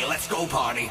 Let's go party.